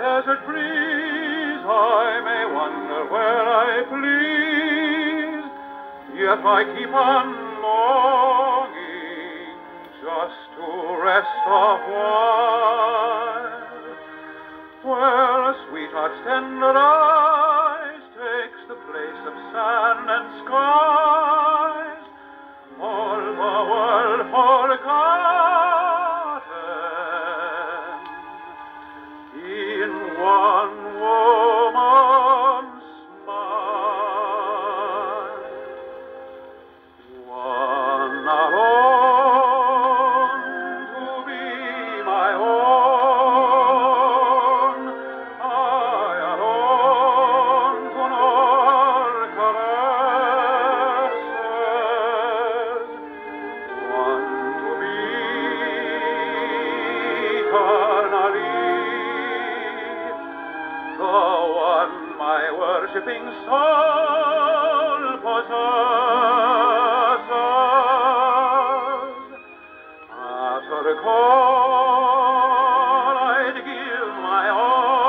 desert breeze, I may wander where I please, yet I keep on longing just to rest a while. Where a sweetheart's tender eyes takes the place of sand and skies, all the world forgotten one my worshipping soul possesses. At her call, I'd give my all,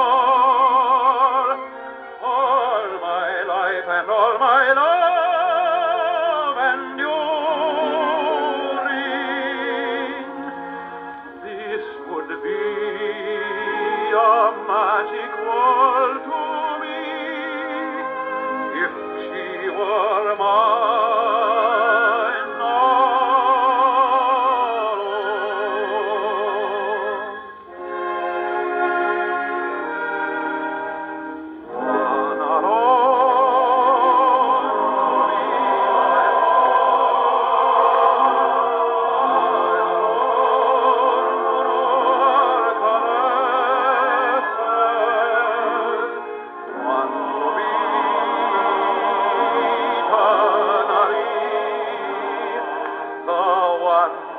all my life and all my love enduring. This would be a magic world